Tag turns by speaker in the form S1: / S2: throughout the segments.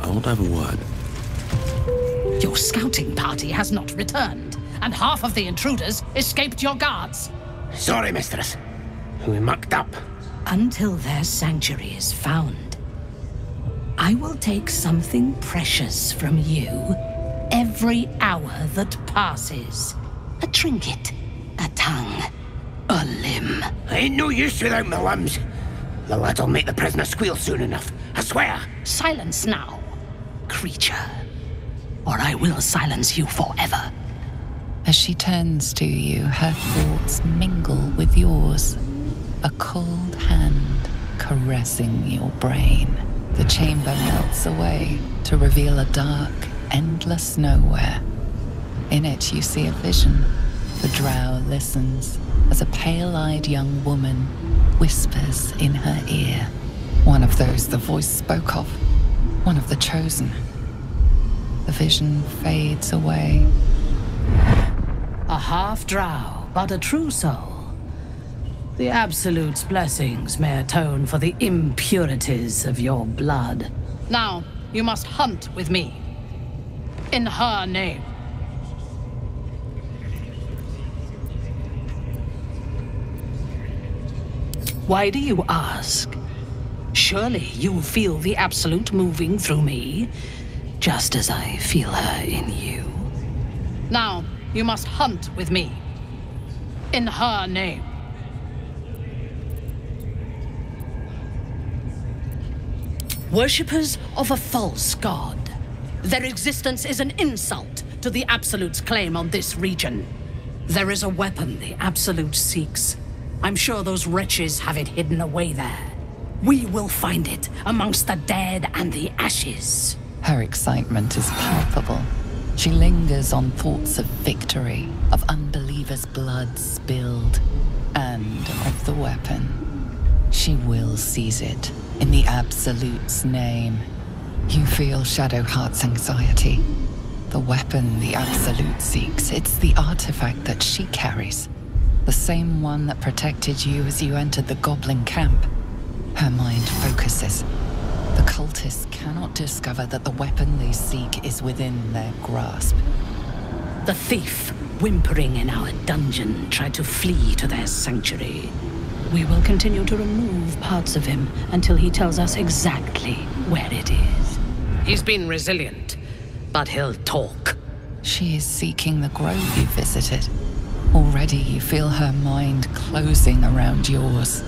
S1: I want to have a word.
S2: Your scouting party has not returned, and half of the intruders escaped your guards.
S3: Sorry, mistress. We mucked up.
S2: Until their sanctuary is found, I will take something precious from you every hour that passes. A trinket, a tongue, a limb.
S3: I ain't no use without my limbs. The lad'll make the prisoner squeal soon enough. I swear.
S2: Silence now, creature, or I will silence you forever.
S4: As she turns to you, her thoughts mingle with yours. A cold hand caressing your brain. The chamber melts away to reveal a dark, endless nowhere. In it, you see a vision. The drow listens as a pale eyed young woman whispers in her ear. One of those the voice spoke of, one of the chosen. The vision fades away.
S2: A half drow, but a true soul. The Absolute's blessings may atone for the impurities of your blood. Now, you must hunt with me. In her name. Why do you ask? Surely you feel the Absolute moving through me, just as I feel her in you. Now, you must hunt with me. In her name. Worshippers of a false god. Their existence is an insult to the Absolute's claim on this region. There is a weapon the Absolute seeks. I'm sure those wretches have it hidden away there. We will find it amongst the dead and the ashes.
S4: Her excitement is palpable. She lingers on thoughts of victory, of unbelievers' blood spilled, and of the weapon. She will seize it, in the Absolute's name. You feel Shadowheart's anxiety. The weapon the Absolute seeks, it's the artifact that she carries. The same one that protected you as you entered the Goblin camp. Her mind focuses. The cultists cannot discover that the weapon they seek is within their grasp.
S2: The thief, whimpering in our dungeon, tried to flee to their sanctuary. We will continue to remove parts of him until he tells us exactly where it is. He's been resilient, but he'll talk.
S4: She is seeking the grove you visited. Already you feel her mind closing around yours.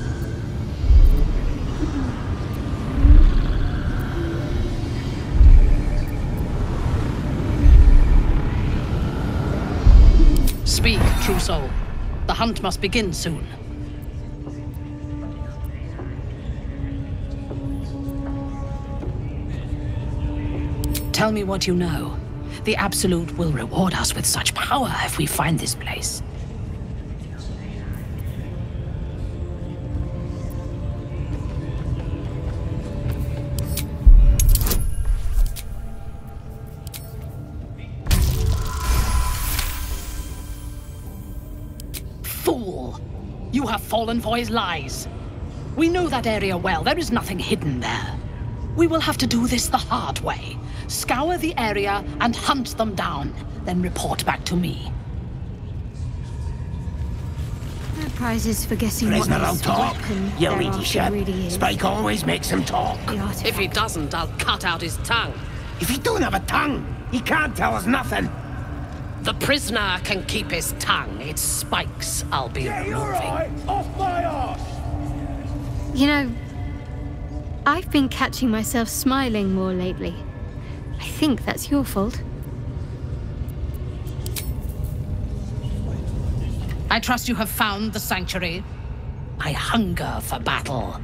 S2: Speak, true soul. The hunt must begin soon. Tell me what you know. The Absolute will reward us with such power if we find this place. Have fallen for his lies. We know that area well. There is nothing hidden there. We will have to do this the hard way. Scour the area and hunt them down, then report back to me.
S5: No prizes for guessing
S3: Prisoner
S5: what
S3: will
S5: this
S3: talk.
S5: weapon
S3: You
S5: thereafter
S3: ladyship.
S5: really is.
S3: Spike always makes him talk.
S2: If he doesn't, I'll cut out his tongue.
S3: If he don't have a tongue, he can't tell us nothing.
S2: The prisoner can keep his tongue. Its spikes I'll be removing.
S3: Off my arse!
S5: You know, I've been catching myself smiling more lately. I think that's your fault.
S2: I trust you have found the sanctuary. I hunger for battle.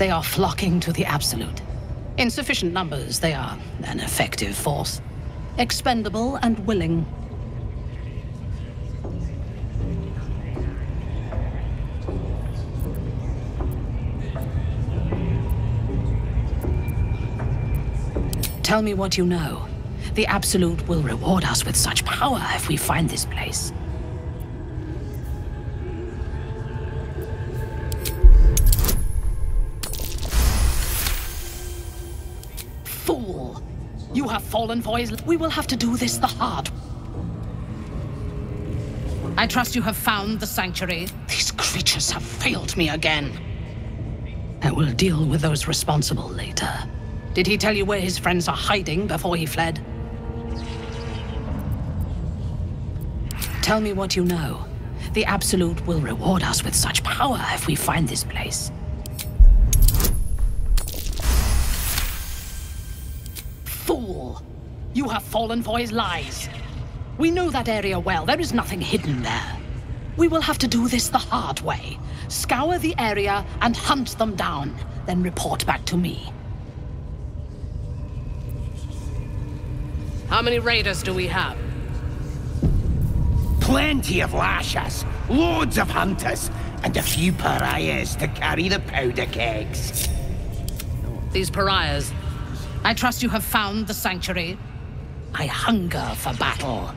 S2: They are flocking to the Absolute. In sufficient numbers, they are an effective force. Expendable and willing. Tell me what you know. The Absolute will reward us with such power if we find this place. Fool! You have fallen for his... We will have to do this the hard I trust you have found the sanctuary. These creatures have failed me again. I will deal with those responsible later. Did he tell you where his friends are hiding before he fled? Tell me what you know. The Absolute will reward us with such power if we find this place. Fool! You have fallen for his lies. We know that area well. There is nothing hidden there. We will have to do this the hard way. Scour the area and hunt them down, then report back to me. How many raiders do we have?
S3: Plenty of lashers, loads of hunters, and a few pariahs to carry the powder kegs.
S2: These pariahs. I trust you have found the sanctuary. I hunger for battle.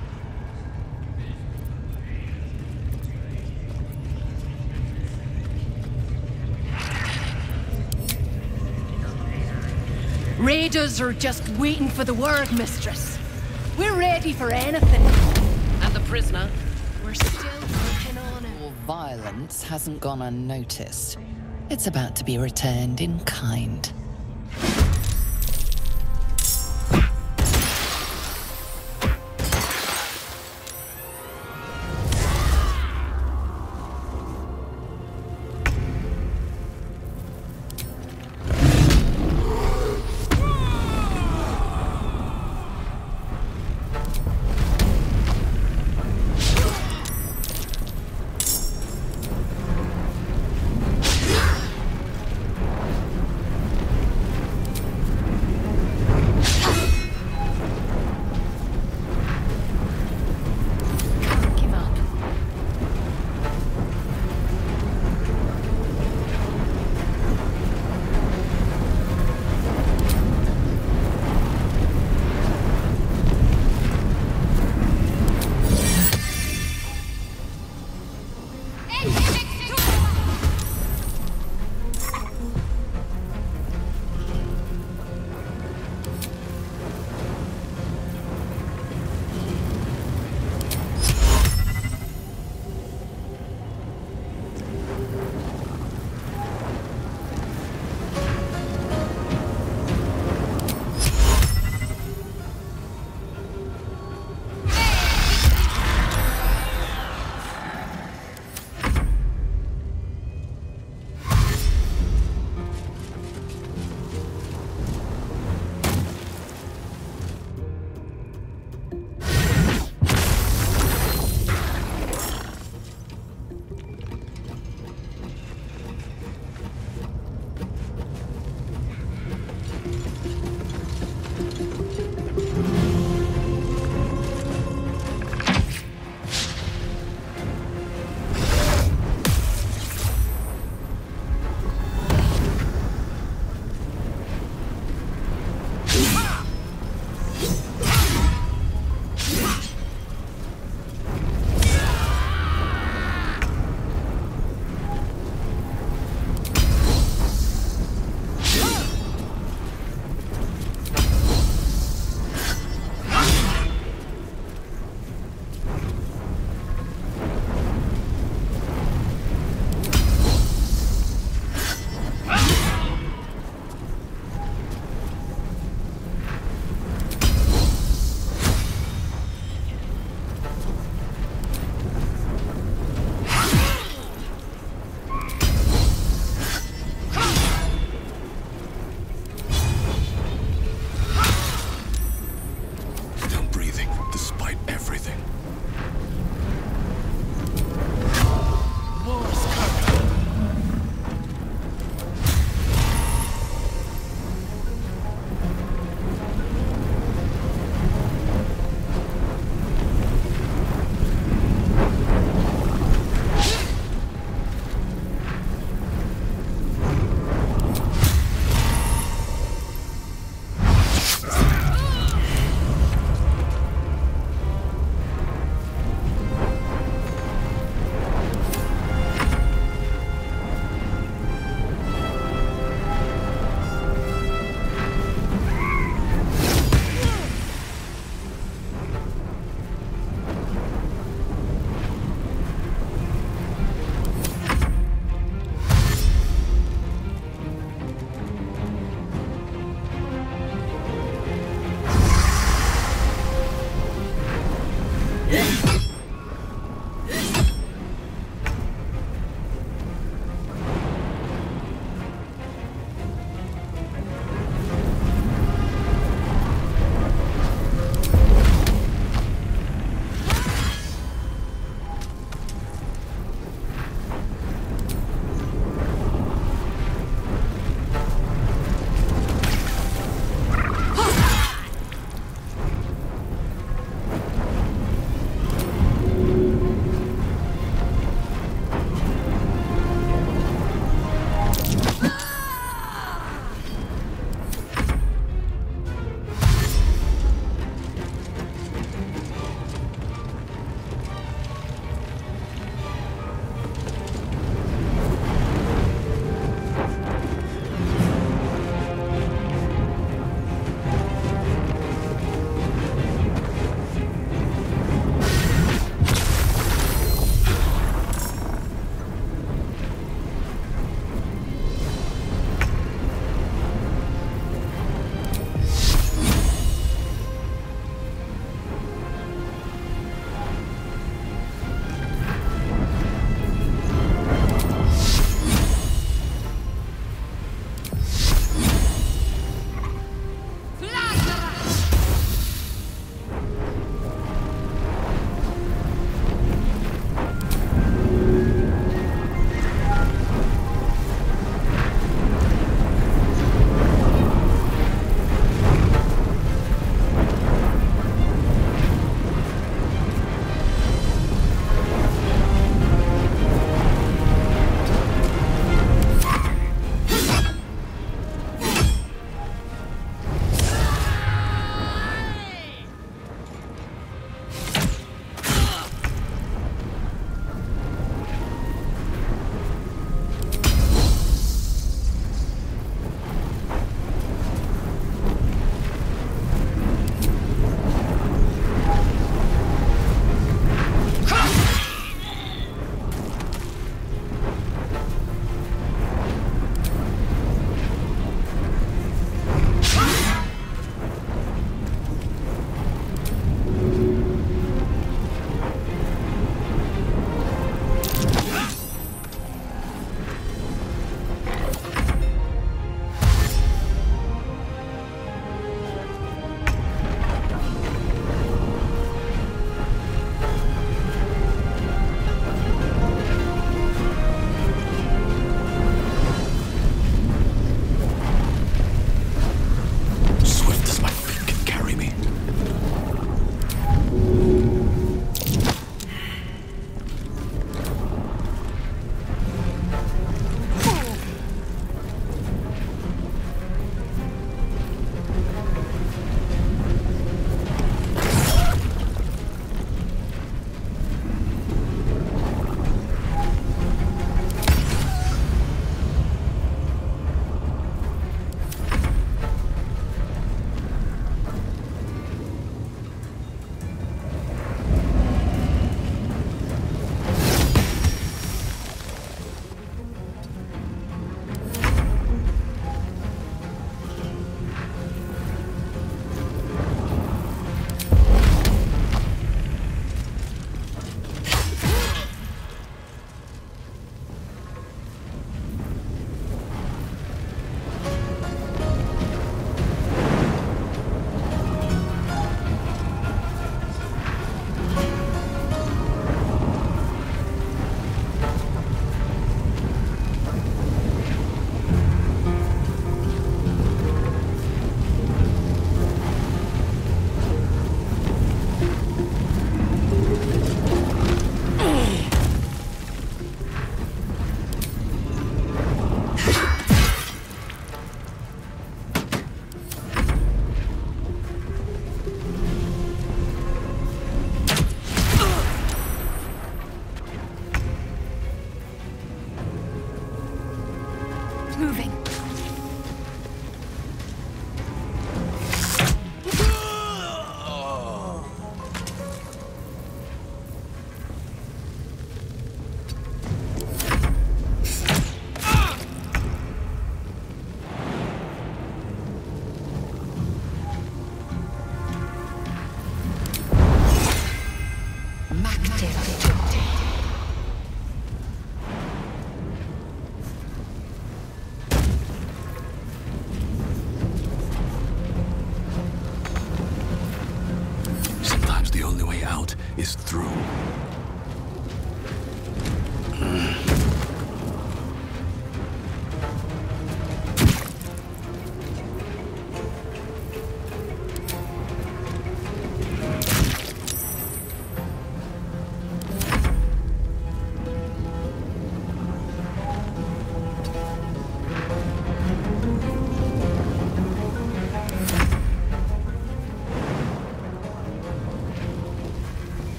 S1: Raiders are just waiting for the word, mistress. We're ready for anything.
S2: And the prisoner?
S1: We're still working on it.
S4: Your violence hasn't gone unnoticed. It's about to be returned in kind.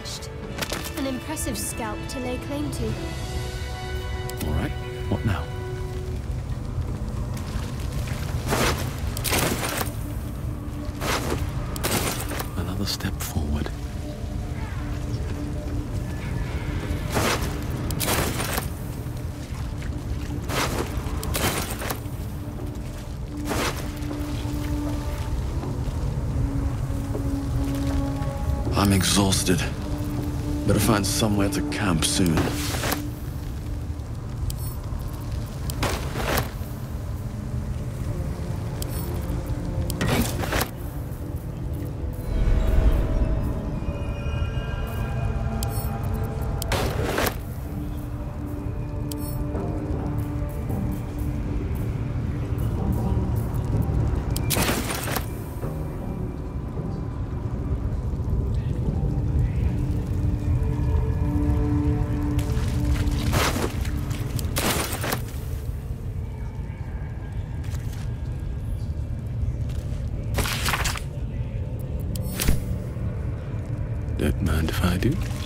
S5: Finished. An impressive scalp to lay claim to.
S6: All right, what now? Another step forward. I'm exhausted. Better find somewhere to camp soon. Do.